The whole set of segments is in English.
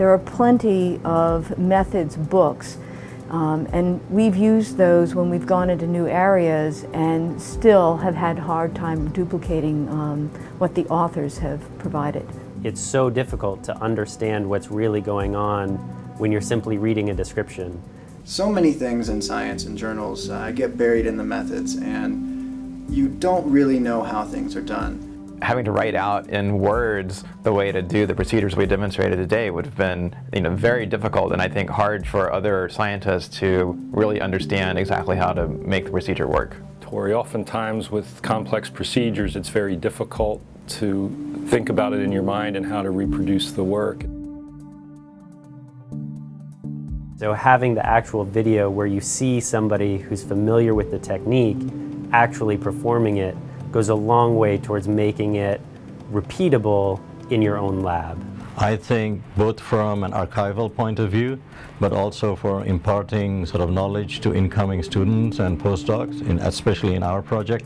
There are plenty of methods books um, and we've used those when we've gone into new areas and still have had hard time duplicating um, what the authors have provided. It's so difficult to understand what's really going on when you're simply reading a description. So many things in science and journals uh, get buried in the methods and you don't really know how things are done having to write out in words the way to do the procedures we demonstrated today would have been you know, very difficult and I think hard for other scientists to really understand exactly how to make the procedure work. Tori, oftentimes with complex procedures it's very difficult to think about it in your mind and how to reproduce the work. So having the actual video where you see somebody who's familiar with the technique actually performing it goes a long way towards making it repeatable in your own lab. I think both from an archival point of view, but also for imparting sort of knowledge to incoming students and postdocs, in, especially in our project,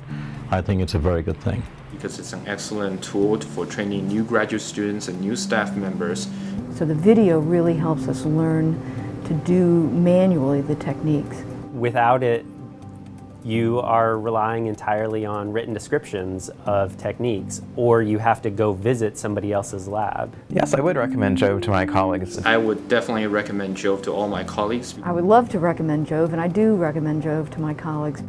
I think it's a very good thing. Because it's an excellent tool for training new graduate students and new staff members. So the video really helps us learn to do manually the techniques. Without it, you are relying entirely on written descriptions of techniques, or you have to go visit somebody else's lab. Yes, I would recommend JoVE to my colleagues. I would definitely recommend JoVE to all my colleagues. I would love to recommend JoVE, and I do recommend JoVE to my colleagues.